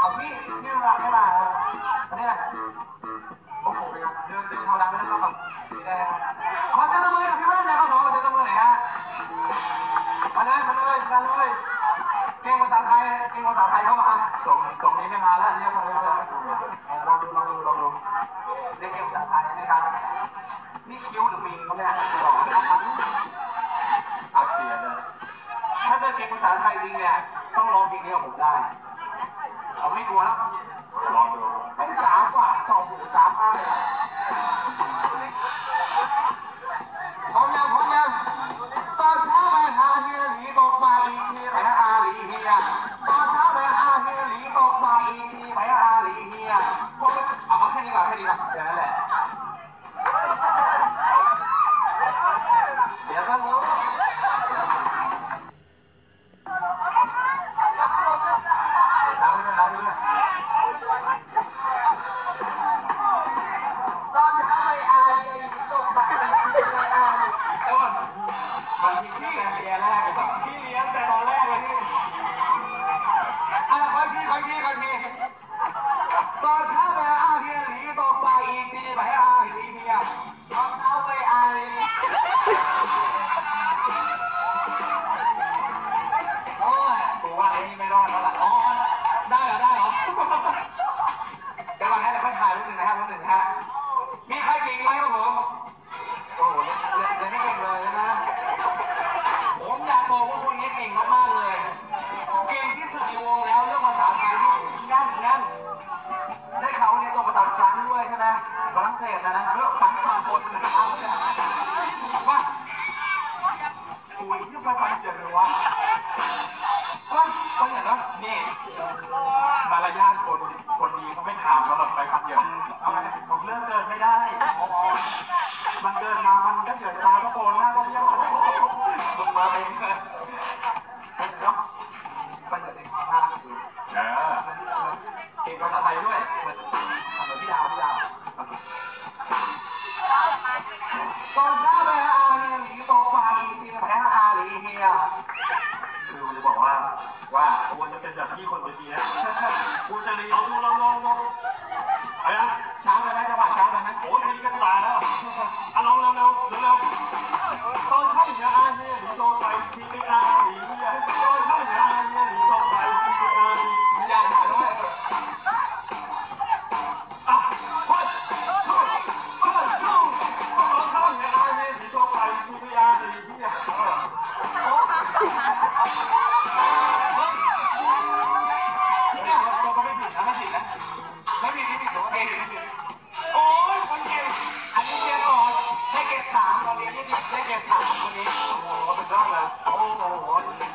เอาพี่พี่เวลาเวลาวันนี้แโอ้โหเดินเดินธรรมดาไม่ได้ครับมาเต้นตะมือกี้เพื่อนนะครับผมมาต้นตมื่อยฮะมาเลยมาเลยมาเลยเก่งภาษาไทยเก่ภาษาไทยเข้ามาสมสมนี้ไม่มาแล้วเรียกมาเลยลองดูลองดูลองดูเรียกเก่งภาษาไทยนะครับนี่คิ้วหรือมีนเขาเนี่ย เก่งภาษาไทยจริงเนี่ยต้องร้องเพลงนี้กับผมได้เผาไม่กลัวแล้วลองดูผมสามกว่าจอบหูสามมากเลยล่ะ มาเป็นเป็เนาะในความรักอยู่เก่งภาาไทยด้วยเอนพี่าวพี่ดาวโอเอนเช้าไปาลีที่ไปที่อาลีเฮียคือจะบอกว่าว่าควรจะเป็นแบบที่คนเมื่อกี้นะคุจะรีดูลองลองลองไรนะช้าไปไหมจังหวะช้าไปไหโอ้ยนี่ก็ตาแล้วอะลองเร็วเร็วเร็ว não I never thought I'd see. ticket for the East for $11. Oh,